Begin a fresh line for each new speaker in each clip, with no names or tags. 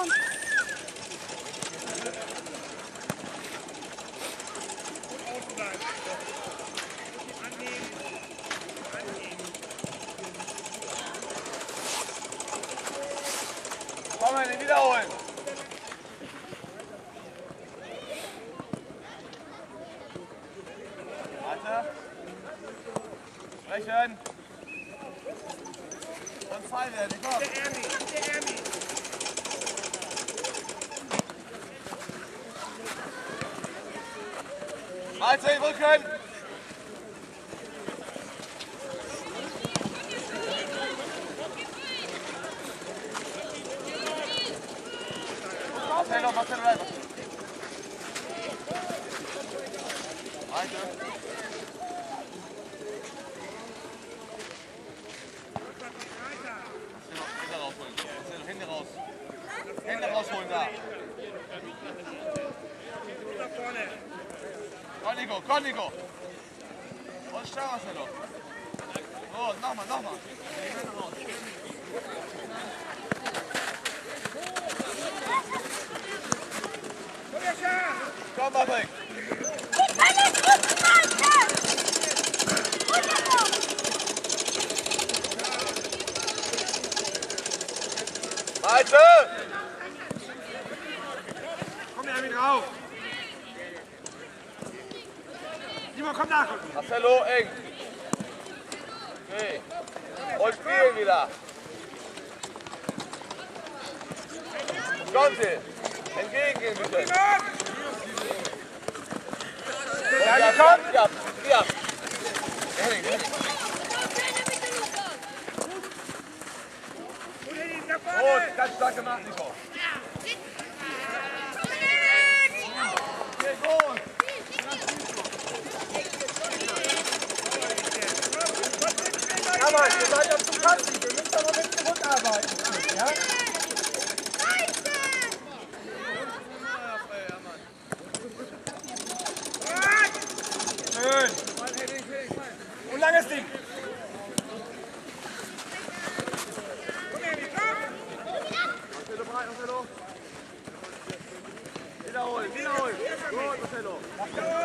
Komm.
Komm mal, den wiederholen. Warte. Sprechen. Und frei werden, komm. Malte, Rücken. Marcelo, Marcelo, bleib. Malte. Komm, Nico, komm, Nico. Und schnell, Marcelo. So, nochmal, nochmal. Hände raus. Komm, Patrick.
Keine Druck, Malte! Wunderbar!
Malte!
Komm her mit drauf. Simon, komm nach.
Marcelo, eng. Okay. Und spielen wieder. Conte, entgegengehen bitte.
Ja,
Ja,
komm.
Ja, ja. Henning, Henning. Gut, ganz stark gemacht, Nico. Sehr
Mann, ihr seid ja zu passiv. Ihr müsst aber mit zurückarbeiten. Ja? Schön. Und langes Ding.
Marcelo, bereit, Marcelo. Wiederholen, wiederholen. Gut, Marcelo. Marcelo,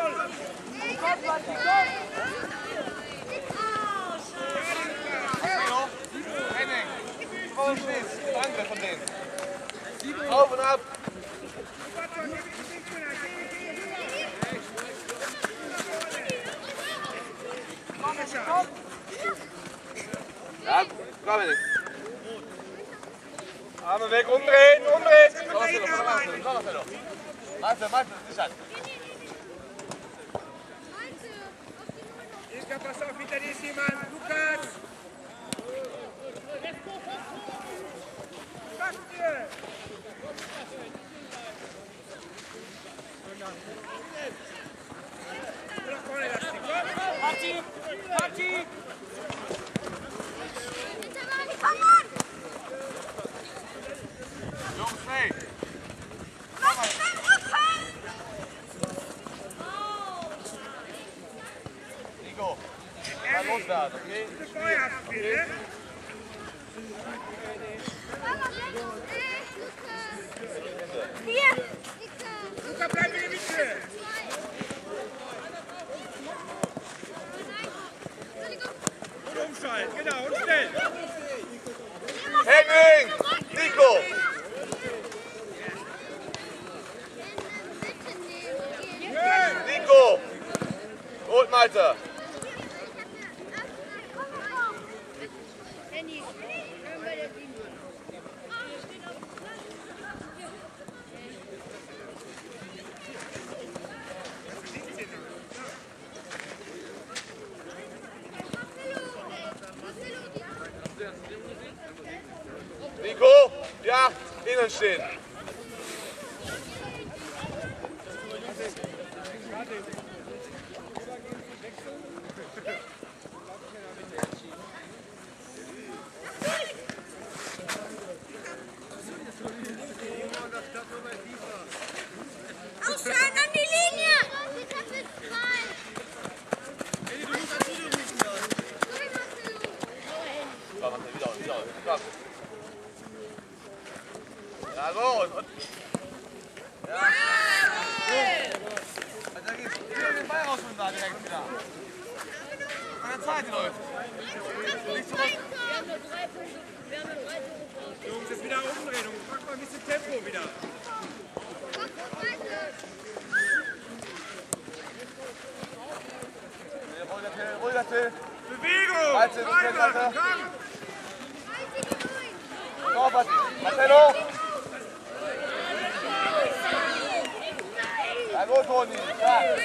Henning. Wo du stehst, Angriff von denen. Auf und ab. Ja, komm Henning.
Arme weg, umdrehen, umdrehen.
Komm, Marcelo, komm, Marcelo, komm, Marcelo. Marcelo, Marcelo, sichern.
Ilka, pass auf, hinter dir ist jemand. Lukas! Was dir? Nach vorne lassen, komm!
Party, Party.
Komm on!
Jungs, schnell.
Was ist dein Rücken?
Nico, loswerden, okay?
Ne?
Hier!
Luca, bleib in der Mitte! Und umschalten, genau, und schnell!
Henning! Nico! Nico! Gut, Malte. Nico? Ja, innen stehen.
Ausschalten an die Linie!
Komm, Marcel, wieder, wieder. Komm. Ja, Jawohl. Und ja. Also, da geht's wieder den Ball raus und da direkt wieder. Von der Zeit läuft. Nicht zurück.
Jungs, jetzt wieder umdrehen und pack mal ein bisschen Tempo wieder.
Ruhiger Till, ruhiger Till.
Bewegung! Weiter,
kannst weiter.
komm!
Marcelo. Ja, gut, Toni. Ja.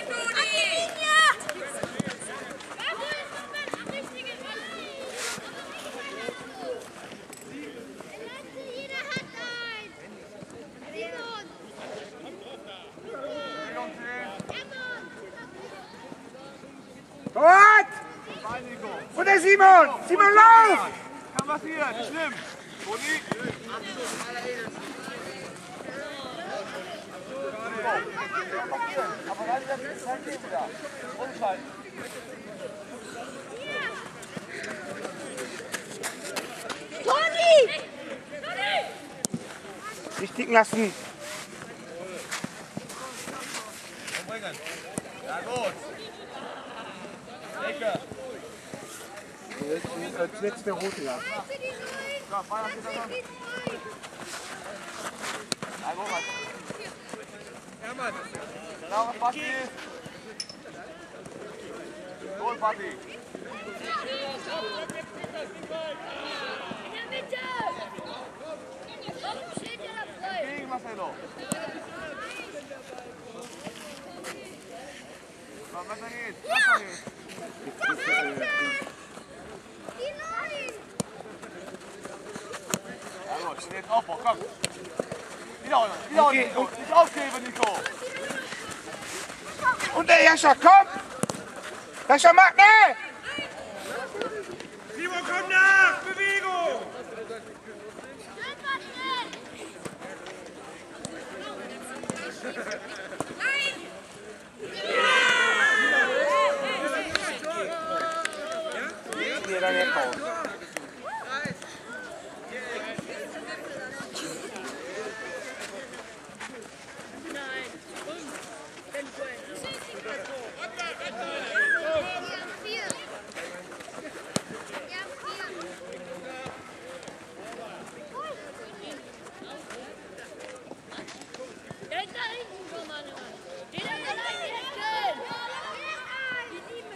Und der Simon! Simon, lauf!
Kann passieren, schlimm. Toni. Aber dann ist es wieder. Umschalten.
Toni!
Nicht ticken lassen.
Umbringen. Ja, gut. Ecke.
Rote, ja.
So, Feuer steht da noch. Ja, gut, was.
Hermann,
Genau, Basti. Gut, Basti.
In der Mitte! Warum steht ihr da frei?
Gegen Marcelo. So, weiter geht's. Weiter geht's.
Die Neun!
Ja, gut, steht jetzt Aufbau, komm. Wieder, wieder, Nico. Nicht aufgeben, Nico.
Jascha, komm! Jascha, mach, ne!
Simon, komm nach! Bewegung!
Hier dann jetzt raus.
Vier. Ja, vier. Denk da hinten schon mal dran. Geh da allein in die Ecke. Die lieben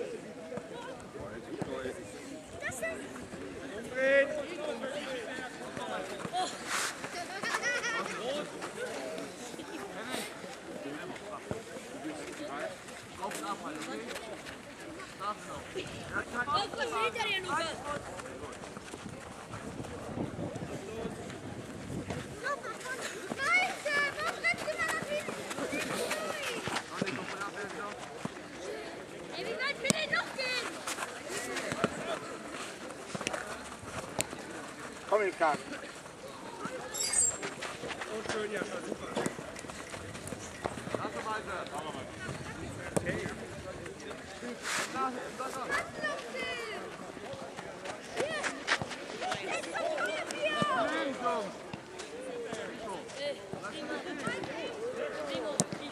Das ist...
Umdrehen!
Oh, was hinter dir, Lukas? Leute, was rennt ihr da nach hinten? Ey, wie weit will ich noch gehen?
Komm, Ilkan.
Und schön, Jascha, super.
Lass weiter.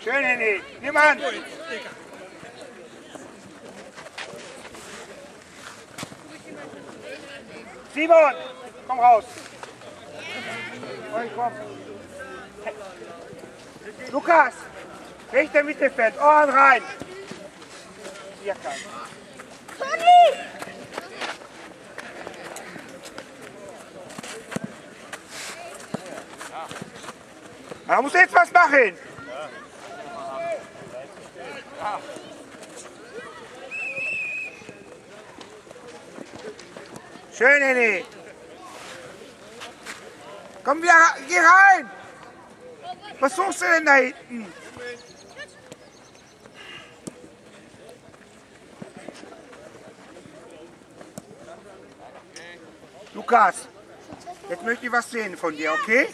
Schön, Henny. Nimm an. Simon, komm raus. Oi, komm. Lukas, rechter Mittelfeld, Ohren rein. Hier kann. Da musst du jetzt was machen. Schön, Henny. Komm wieder, geh rein. Was suchst du denn da hinten? Lukas, jetzt möchte ich was sehen von dir, okay?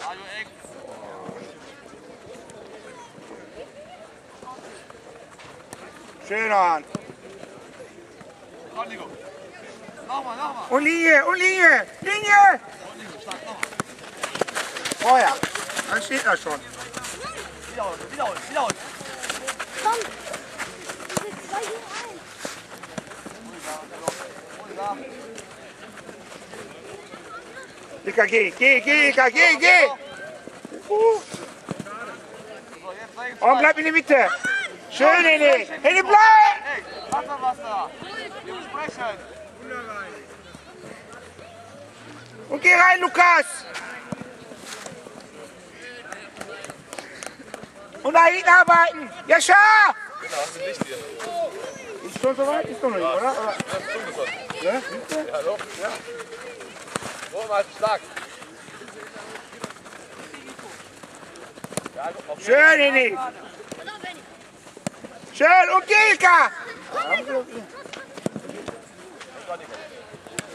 Radio Eck.
Schön an.
Komm, Nico. Nochmal, nochmal.
Und Linie, und Linie, Linie! Vorher. Dann steht er schon.
Wiederholen, wiederholen, wiederholen.
Komm. Diese zwei Jungen ein.
Ika, geh, geh, geh, Ika, geh, geh! Uh. Und bleib in der Mitte. Schön, Henne. Henne, bleib!
Hey, Wasserwasser. Wir besprechen.
Und geh rein, Lukas! Und da hinten arbeiten! Jascha!
Genau, hast du Licht hier.
Ist schon soweit? Ist noch nicht, oder? oder?
Das ist zugeschlossen.
Ja?
Ja, hallo? Ja.
Schön, Henne. Schön, und Gilka!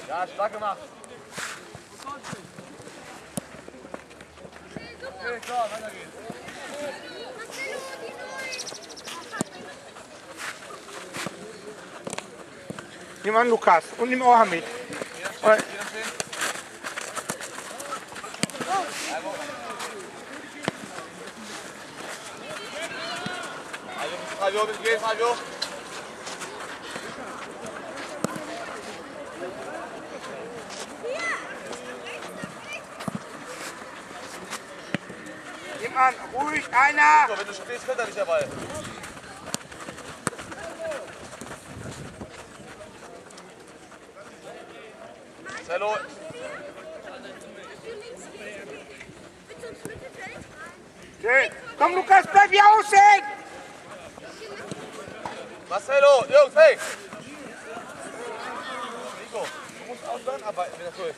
Ja, stark gemacht. Okay, klar, weiter geht's.
Nimm an, Lukas. Und nimm auch mit.
Fabio, bitte gehen, Fabio.
Nimm an, ruhig, einer!
So, wenn du stehst, fällt er nicht
Mittelfeld.
Schön. Komm, Lukas, bleib hier außen!
Marcelo, Jungs, hey! Nico, du musst auch dann arbeiten, wenn das so ist.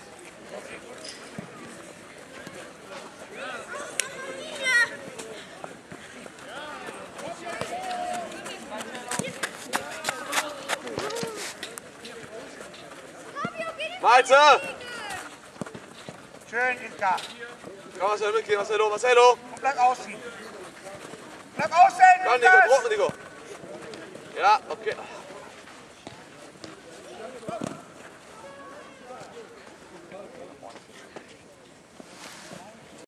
Malte!
Schön, Ilka.
Komm, Marcelo, mitgehen, Marcelo, Marcelo!
Und bleib außen. Bleib außen,
Komm, Nico! Druck, Nico! Ja, okay.